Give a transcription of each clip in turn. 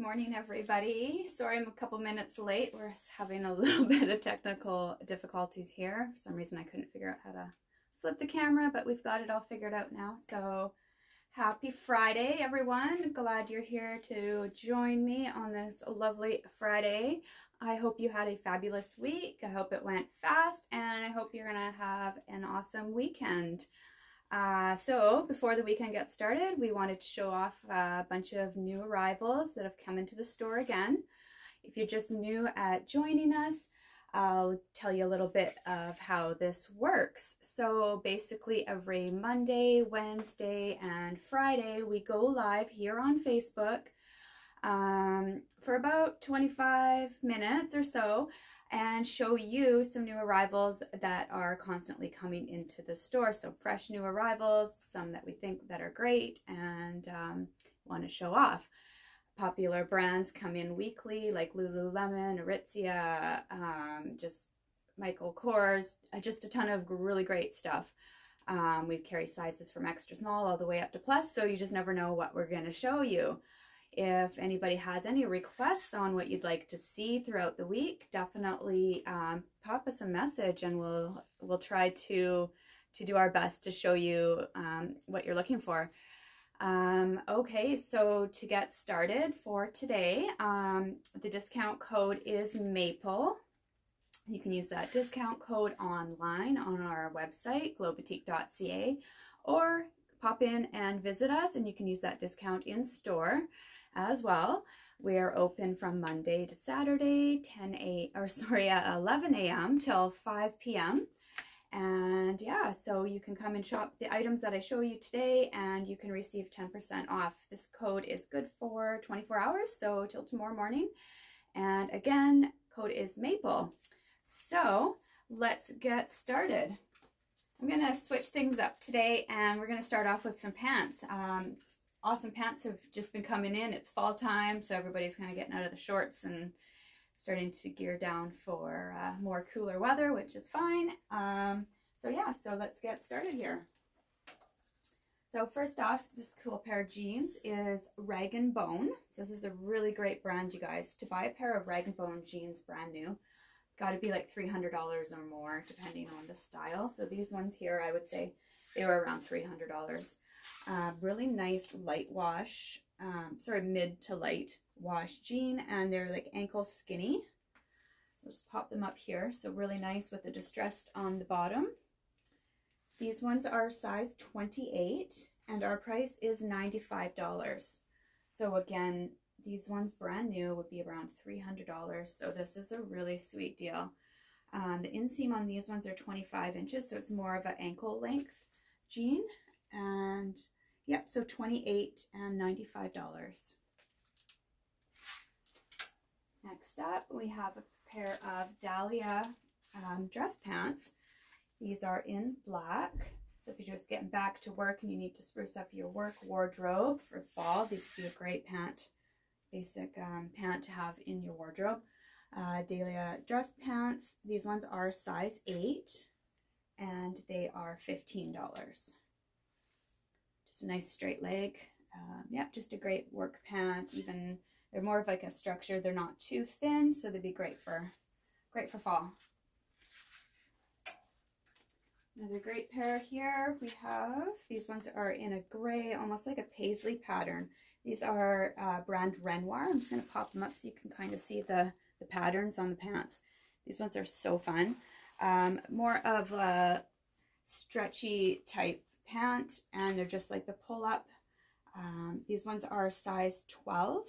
morning, everybody. Sorry I'm a couple minutes late. We're having a little bit of technical difficulties here. For some reason, I couldn't figure out how to flip the camera, but we've got it all figured out now. So happy Friday, everyone. Glad you're here to join me on this lovely Friday. I hope you had a fabulous week. I hope it went fast, and I hope you're going to have an awesome weekend. Uh, so before the weekend gets started, we wanted to show off a bunch of new arrivals that have come into the store again. If you're just new at joining us, I'll tell you a little bit of how this works. So basically every Monday, Wednesday, and Friday, we go live here on Facebook um, for about 25 minutes or so and show you some new arrivals that are constantly coming into the store. So fresh new arrivals, some that we think that are great and um, want to show off. Popular brands come in weekly like Lululemon, Aritzia, um, just Michael Kors, uh, just a ton of really great stuff. Um, we carry sizes from extra small all the way up to plus, so you just never know what we're going to show you. If anybody has any requests on what you'd like to see throughout the week, definitely um, pop us a message and we'll we'll try to to do our best to show you um, what you're looking for. Um, okay, so to get started for today, um, the discount code is MAPLE. You can use that discount code online on our website, glowboutique.ca, or pop in and visit us and you can use that discount in store as well. We are open from Monday to Saturday, 10 a or sorry, 11 a.m. till 5 p.m. And yeah, so you can come and shop the items that I show you today and you can receive 10% off. This code is good for 24 hours, so till tomorrow morning. And again, code is MAPLE. So let's get started. I'm going to switch things up today and we're going to start off with some pants. Um, awesome pants have just been coming in. It's fall time, so everybody's kind of getting out of the shorts and starting to gear down for uh, more cooler weather, which is fine. Um, so yeah, so let's get started here. So first off, this cool pair of jeans is Rag & Bone. So this is a really great brand, you guys. To buy a pair of Rag & Bone jeans brand new, got to be like $300 or more, depending on the style. So these ones here, I would say they were around $300. Uh, really nice light wash, um, sorry, mid to light wash jean, and they're like ankle skinny. So just pop them up here. So really nice with the distressed on the bottom. These ones are size 28 and our price is $95. So again, these ones brand new would be around $300. So this is a really sweet deal. Um, the inseam on these ones are 25 inches, so it's more of an ankle length jean and yep, so 28 and $95. Next up, we have a pair of Dahlia um, dress pants. These are in black. So if you're just getting back to work and you need to spruce up your work wardrobe for fall, these would be a great pant, basic um, pant to have in your wardrobe. Uh, Dahlia dress pants. These ones are size 8 and they are $15 Just a nice straight leg. Um, yeah, just a great work pant. Even they're more of like a structure. They're not too thin, so they'd be great for great for fall. Another great pair here we have. These ones are in a gray, almost like a paisley pattern. These are uh, brand Renoir. I'm just going to pop them up so you can kind of see the, the patterns on the pants. These ones are so fun. Um, more of a stretchy type pant and they're just like the pull up. Um, these ones are size 12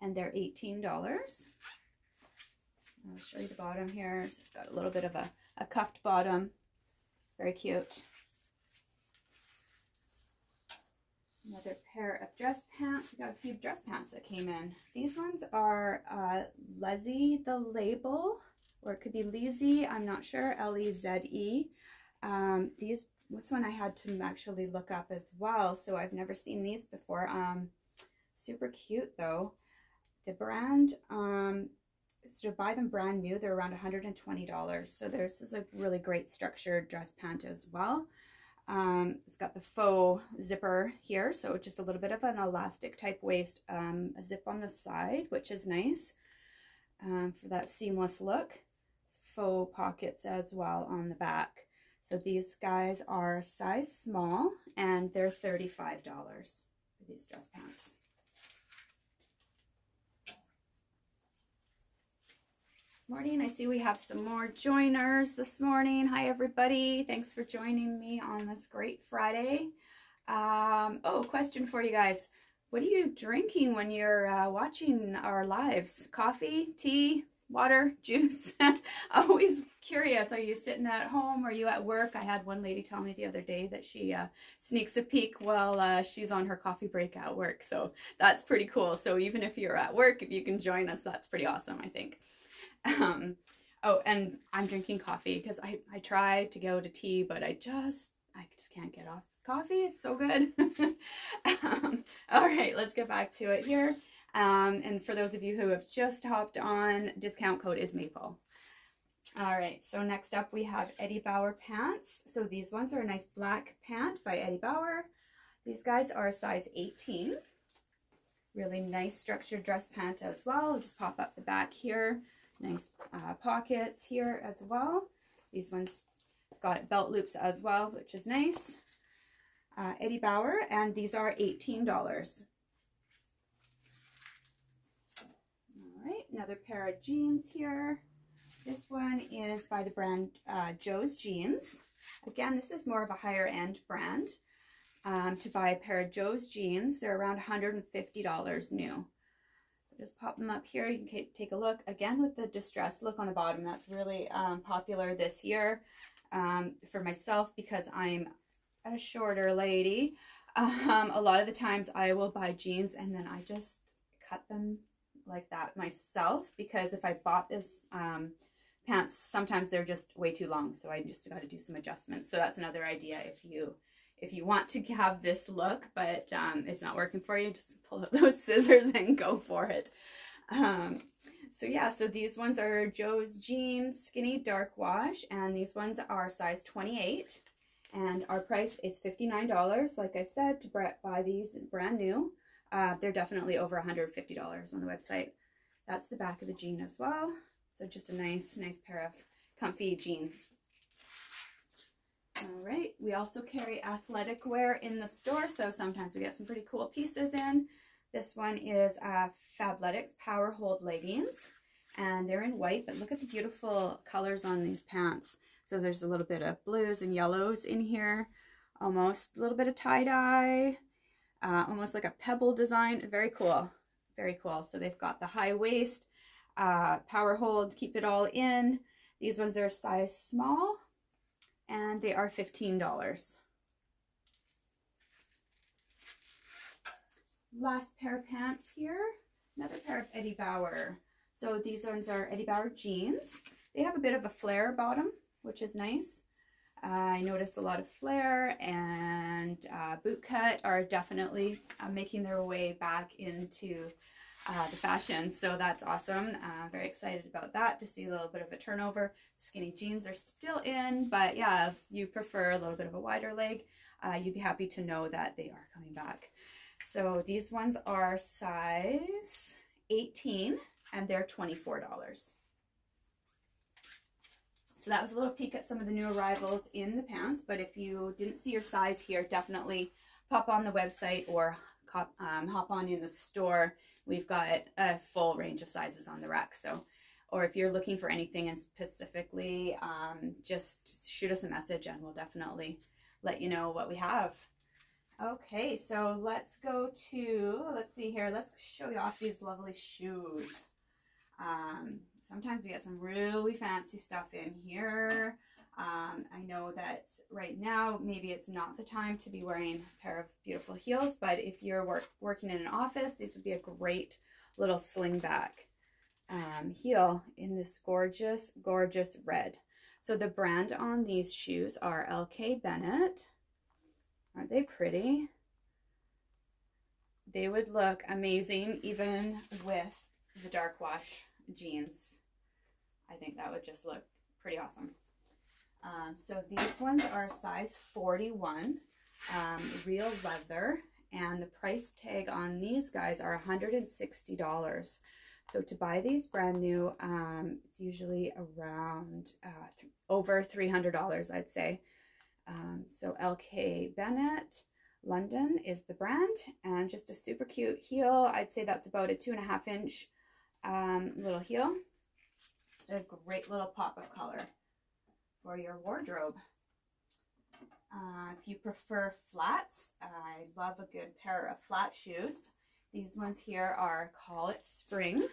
and they're $18. I'll show you the bottom here. It's just got a little bit of a, a cuffed bottom. Very cute. Another pair of dress pants. We got a few dress pants that came in. These ones are uh, Leze the label, or it could be Leze, I'm not sure, L-E-Z-E. -E. Um, these this one I had to actually look up as well, so I've never seen these before. Um, super cute though. The brand, um, so to buy them brand new, they're around $120. So this is a really great structured dress pant as well. Um, it's got the faux zipper here, so just a little bit of an elastic type waist, um, a zip on the side, which is nice um, for that seamless look. Faux pockets as well on the back. So these guys are size small and they're $35 for these dress pants. Morning, I see we have some more joiners this morning. Hi everybody, thanks for joining me on this great Friday. Um, oh, question for you guys. What are you drinking when you're uh, watching our lives? Coffee, tea, water, juice? Always curious. Are you sitting at home? Are you at work? I had one lady tell me the other day that she uh, sneaks a peek while uh, she's on her coffee break at work. So that's pretty cool. So even if you're at work, if you can join us, that's pretty awesome, I think. Um, oh, and I'm drinking coffee because I, I try to go to tea, but I just, I just can't get off coffee. It's so good. um, all right, let's get back to it here. Um, and for those of you who have just hopped on, discount code is MAPLE. All right, so next up we have Eddie Bauer pants. So these ones are a nice black pant by Eddie Bauer. These guys are size 18. Really nice structured dress pant as well. Just pop up the back here. Nice uh, pockets here as well. These ones got belt loops as well, which is nice. Uh, Eddie Bauer, and these are $18. All right, another pair of jeans here. This one is by the brand uh, Joe's Jeans. Again, this is more of a higher end brand. Um, to buy a pair of Joe's jeans, they're around $150 new just pop them up here. You can take a look again with the distress look on the bottom. That's really um, popular this year um, for myself because I'm a shorter lady. Um, a lot of the times I will buy jeans and then I just cut them like that myself because if I bought this um, pants, sometimes they're just way too long. So I just got to do some adjustments. So that's another idea if you if you want to have this look, but um, it's not working for you, just pull out those scissors and go for it. Um, so yeah, so these ones are Joe's Jeans Skinny Dark Wash, and these ones are size 28. And our price is $59. Like I said, to buy these brand new, uh, they're definitely over $150 on the website. That's the back of the jean as well. So just a nice, nice pair of comfy jeans. All right, we also carry athletic wear in the store, so sometimes we get some pretty cool pieces in. This one is uh, Fabletics Power Hold Leggings, and they're in white, but look at the beautiful colors on these pants. So there's a little bit of blues and yellows in here, almost a little bit of tie-dye, uh, almost like a pebble design. Very cool, very cool. So they've got the high waist, uh, power hold, keep it all in. These ones are size small, and they are $15. Last pair of pants here, another pair of Eddie Bauer. So these ones are Eddie Bauer jeans. They have a bit of a flare bottom, which is nice. I noticed a lot of flare and uh, boot cut are definitely uh, making their way back into uh, the fashion. So that's awesome. Uh, very excited about that to see a little bit of a turnover. Skinny jeans are still in, but yeah, if you prefer a little bit of a wider leg, uh, you'd be happy to know that they are coming back. So these ones are size 18 and they're $24. So that was a little peek at some of the new arrivals in the pants, but if you didn't see your size here, definitely pop on the website or hop, um, hop on in the store. We've got a full range of sizes on the rack. So, or if you're looking for anything and specifically, um, just, just shoot us a message and we'll definitely let you know what we have. Okay, so let's go to, let's see here, let's show you off these lovely shoes. Um, sometimes we get some really fancy stuff in here. Um, I know that right now, maybe it's not the time to be wearing a pair of beautiful heels, but if you're work, working in an office, these would be a great little slingback um, heel in this gorgeous, gorgeous red. So the brand on these shoes are LK Bennett. Aren't they pretty? They would look amazing even with the dark wash jeans. I think that would just look pretty awesome. Um, so these ones are size 41, um, real leather, and the price tag on these guys are $160. So to buy these brand new, um, it's usually around uh, th over $300, I'd say. Um, so LK Bennett London is the brand and just a super cute heel. I'd say that's about a two and a half inch um, little heel. Just a great little pop of color for your wardrobe. Uh, if you prefer flats, I love a good pair of flat shoes. These ones here are Call It Spring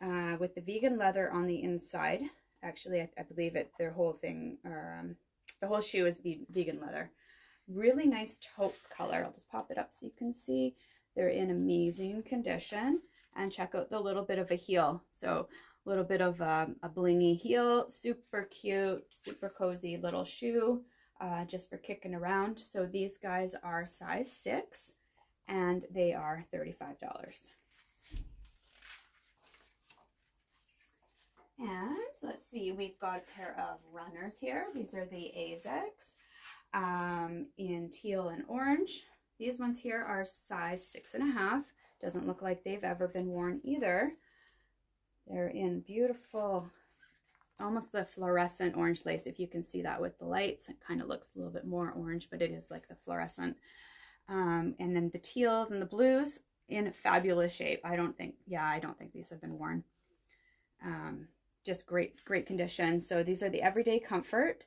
uh, with the vegan leather on the inside. Actually, I, I believe it, their whole thing, or um, the whole shoe is vegan leather. Really nice taupe color. I'll just pop it up so you can see. They're in amazing condition. And check out the little bit of a heel. So a little bit of um, a blingy heel. Super cute, super cozy little shoe. Uh, just for kicking around. So these guys are size 6 and they are $35. And let's see, we've got a pair of runners here. These are the Asics um, in teal and orange. These ones here are size six and a half. Doesn't look like they've ever been worn either. They're in beautiful, almost the fluorescent orange lace. If you can see that with the lights, it kind of looks a little bit more orange, but it is like the fluorescent. Um, and then the teals and the blues in fabulous shape. I don't think, yeah, I don't think these have been worn. Um, just great, great condition. So these are the Everyday Comfort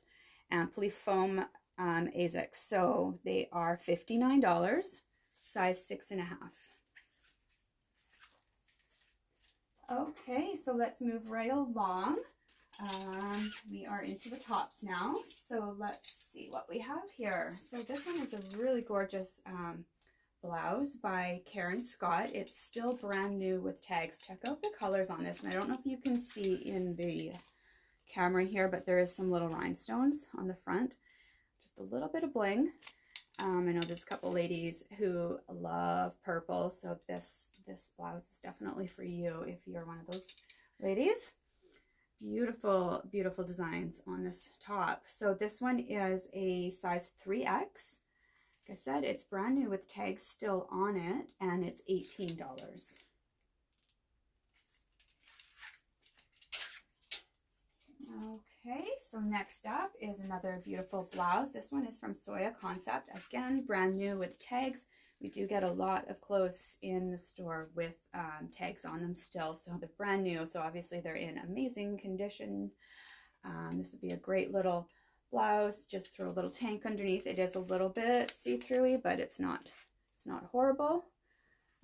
Amplifoam um, Asics. So they are $59, size six and a half. Okay, so let's move right along. Um, we are into the tops now. So let's see what we have here. So this one is a really gorgeous um, blouse by Karen Scott. It's still brand new with tags. Check out the colors on this. And I don't know if you can see in the camera here, but there is some little rhinestones on the front Just a little bit of bling. Um, I know there's a couple ladies who love purple, so this, this blouse is definitely for you if you're one of those ladies. Beautiful, beautiful designs on this top. So this one is a size 3X. Like I said, it's brand new with tags still on it, and it's $18. Okay. So next up is another beautiful blouse. This one is from Soya Concept. Again, brand new with tags. We do get a lot of clothes in the store with um, tags on them still, so they're brand new. So obviously they're in amazing condition. Um, this would be a great little blouse. Just throw a little tank underneath. It is a little bit see-throughy, but it's not it's not horrible.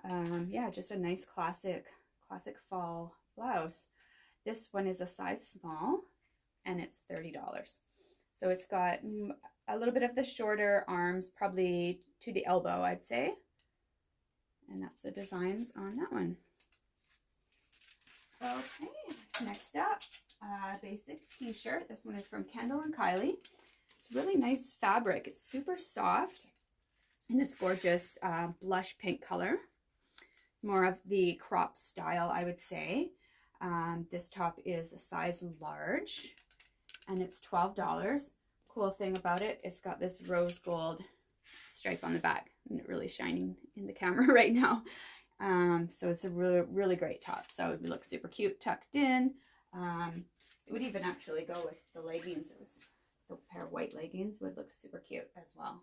Um, yeah, just a nice classic classic fall blouse. This one is a size small and it's $30. So it's got a little bit of the shorter arms, probably to the elbow, I'd say. And that's the designs on that one. Okay, next up, basic t-shirt. This one is from Kendall and Kylie. It's really nice fabric. It's super soft in this gorgeous uh, blush pink color. More of the crop style, I would say. Um, this top is a size large and it's $12. Cool thing about it, it's got this rose gold stripe on the back and it really shining in the camera right now. Um, so it's a really, really great top. So it would look super cute tucked in. Um, it would even actually go with the leggings. It was the pair of white leggings would look super cute as well.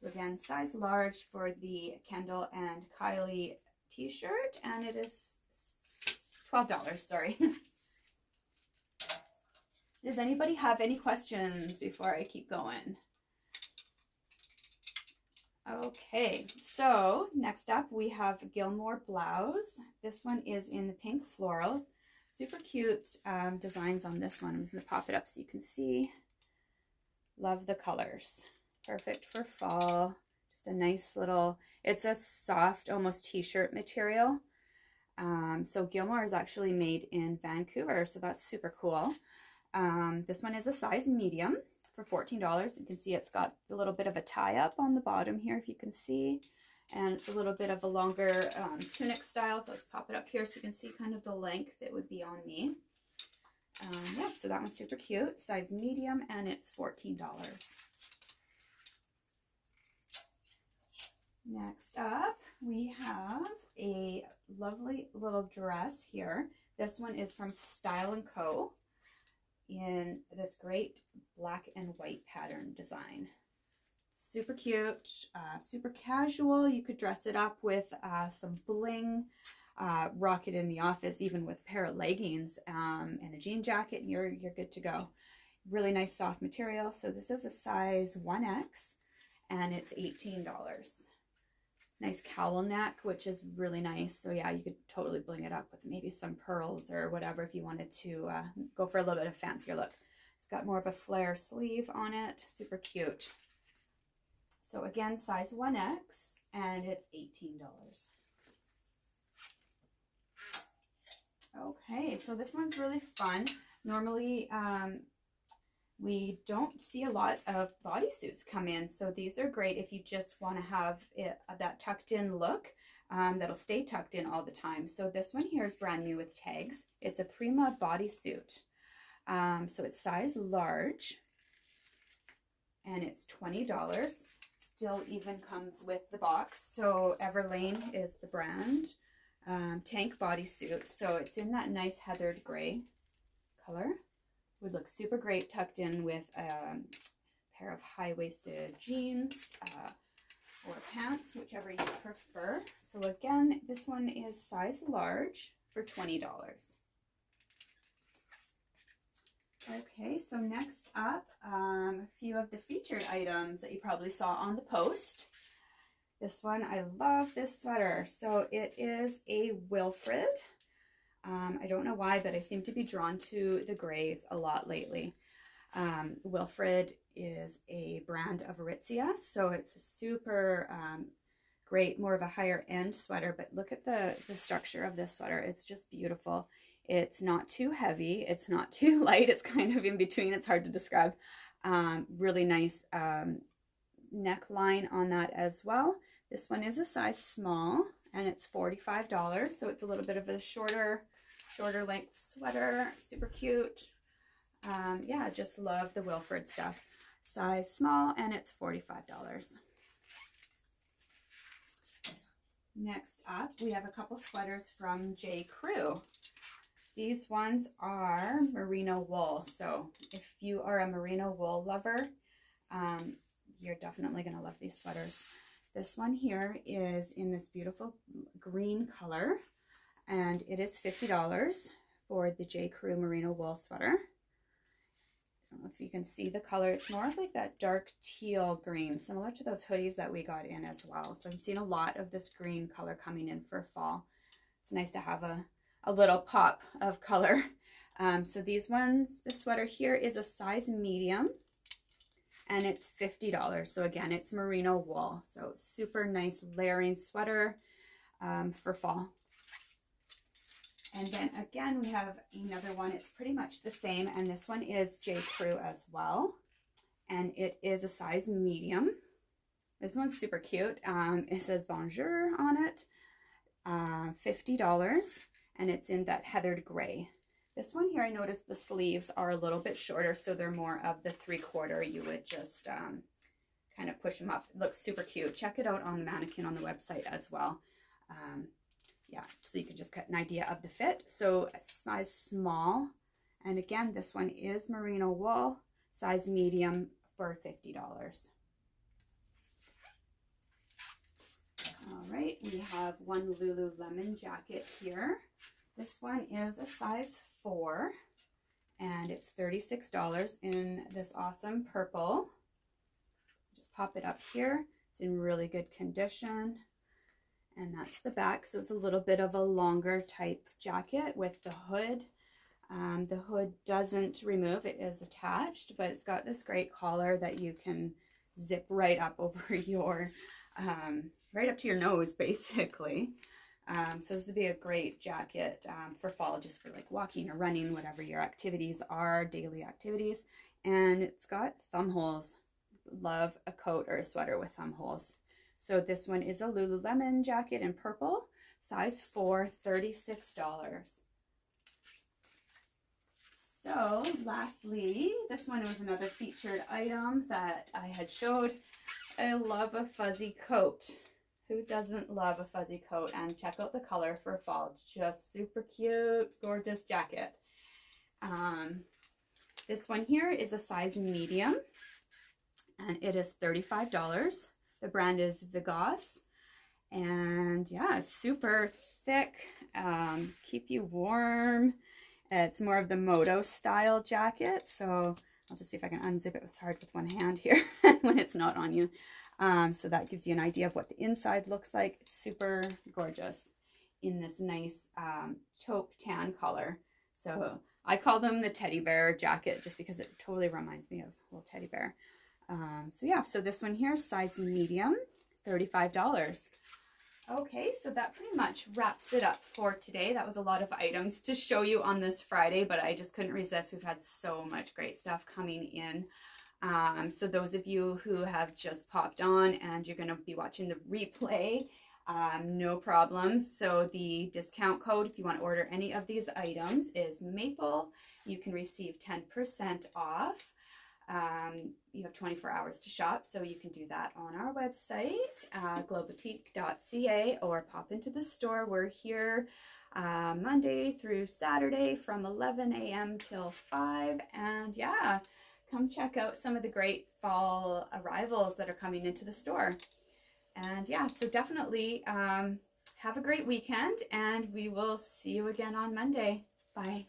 So again, size large for the Kendall and Kylie t-shirt and it is $12, sorry. Does anybody have any questions before I keep going? Okay, so next up we have Gilmore Blouse. This one is in the pink florals. Super cute um, designs on this one. I'm just going to pop it up so you can see. Love the colors. Perfect for fall. Just a nice little, it's a soft, almost t-shirt material. Um, so Gilmore is actually made in Vancouver, so that's super cool. Um, this one is a size medium for $14. You can see it's got a little bit of a tie-up on the bottom here, if you can see. And it's a little bit of a longer um, tunic style, so let's pop it up here so you can see kind of the length it would be on me. Um, yeah, so that one's super cute. Size medium, and it's $14. Next up, we have a lovely little dress here. This one is from Style & Co. in this great black and white pattern design. Super cute, uh, super casual. You could dress it up with uh, some bling, uh, rock it in the office, even with a pair of leggings um, and a jean jacket, and you're, you're good to go. Really nice soft material. So this is a size 1X, and it's $18 nice cowl neck, which is really nice. So yeah, you could totally bling it up with maybe some pearls or whatever if you wanted to uh, go for a little bit of fancier look. It's got more of a flare sleeve on it. Super cute. So again, size 1X, and it's $18. Okay, so this one's really fun. Normally, um, we don't see a lot of bodysuits come in. So these are great if you just want to have it, that tucked in look um, that'll stay tucked in all the time. So this one here is brand new with tags. It's a Prima bodysuit. Um, so it's size large and it's $20. Still even comes with the box. So Everlane is the brand. Um, tank bodysuit. So it's in that nice heathered gray color would look super great tucked in with a pair of high-waisted jeans uh, or pants, whichever you prefer. So again, this one is size large for $20. Okay, so next up, um, a few of the featured items that you probably saw on the post. This one, I love this sweater. So it is a Wilfred um, I don't know why, but I seem to be drawn to the grays a lot lately. Um, Wilfred is a brand of Aritzia, so it's a super um, great, more of a higher end sweater, but look at the, the structure of this sweater. It's just beautiful. It's not too heavy. It's not too light. It's kind of in between. It's hard to describe. Um, really nice um, neckline on that as well. This one is a size small and it's $45. So it's a little bit of a shorter shorter length sweater, super cute. Um, yeah, just love the Wilfred stuff. Size small, and it's $45. Next up, we have a couple sweaters from J. Crew. These ones are merino wool. So if you are a merino wool lover, um, you're definitely going to love these sweaters. This one here is in this beautiful green color and it is $50 for the J. Crew Merino Wool Sweater. I don't know if you can see the color. It's more of like that dark teal green, similar to those hoodies that we got in as well. So I'm seeing a lot of this green color coming in for fall. It's nice to have a, a little pop of color. Um, so these ones, the sweater here is a size medium and it's $50. So again, it's merino wool. So super nice layering sweater um, for fall. And then again, we have another one. It's pretty much the same. And this one is J. Crew as well. And it is a size medium. This one's super cute. Um, it says Bonjour on it. Uh, $50. And it's in that heathered gray. This one here, I noticed the sleeves are a little bit shorter. So they're more of the three quarter. You would just um, kind of push them up. It looks super cute. Check it out on the mannequin on the website as well. Um, yeah, so you can just get an idea of the fit. So size small. And again, this one is merino wool, size medium for $50. All right, we have one Lululemon jacket here. This one is a size four and it's $36 in this awesome purple. Just pop it up here. It's in really good condition and that's the back. So it's a little bit of a longer type jacket with the hood. Um, the hood doesn't remove, it is attached, but it's got this great collar that you can zip right up over your, um, right up to your nose, basically. Um, so this would be a great jacket um, for fall, just for like walking or running, whatever your activities are, daily activities. And it's got thumb holes. Love a coat or a sweater with thumb holes. So this one is a Lululemon jacket in purple, size 4, $36. So lastly, this one was another featured item that I had showed. I love a fuzzy coat. Who doesn't love a fuzzy coat? And check out the color for fall. Just super cute, gorgeous jacket. Um, this one here is a size medium and it is $35. The brand is Vigos. And yeah, super thick, um, keep you warm. It's more of the moto style jacket. So I'll just see if I can unzip it. It's hard with one hand here when it's not on you. Um, so that gives you an idea of what the inside looks like. It's super gorgeous in this nice um, taupe tan color. So I call them the teddy bear jacket just because it totally reminds me of a little teddy bear. Um, so yeah, so this one here, size medium, $35. Okay, so that pretty much wraps it up for today. That was a lot of items to show you on this Friday, but I just couldn't resist. We've had so much great stuff coming in. Um, so those of you who have just popped on and you're going to be watching the replay, um, no problems. So the discount code, if you want to order any of these items, is MAPLE. You can receive 10% off. Um, you have 24 hours to shop, so you can do that on our website, uh, glowboutique.ca, or pop into the store. We're here uh, Monday through Saturday from 11 a.m. till 5. And yeah, come check out some of the great fall arrivals that are coming into the store. And yeah, so definitely um, have a great weekend, and we will see you again on Monday. Bye.